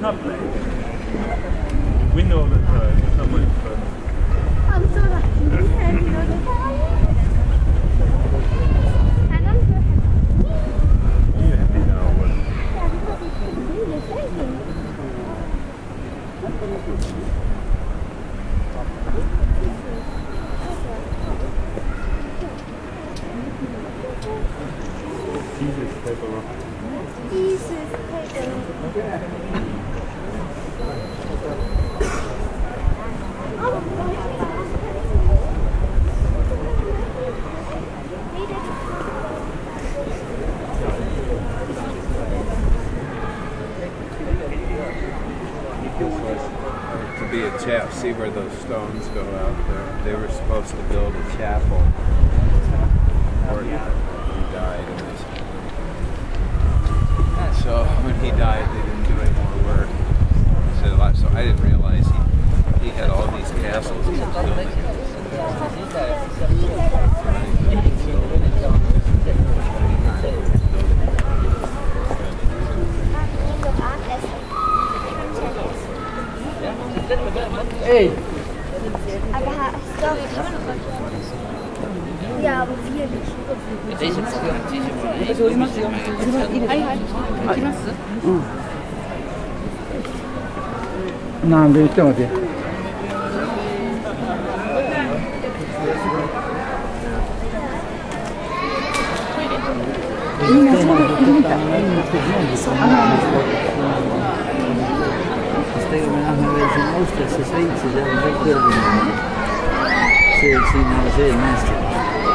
Not playing. We know that uh, someone is Jesus, take a be a chap. See where those stones go out there. They were supposed to build a chapel. Ey, Aber doch. Ja, aber wir nicht. なんで言ってもて。Steken we nog een beetje in Austrias ja Schweiz ja, ja, ja, ja, ja, ja, ja,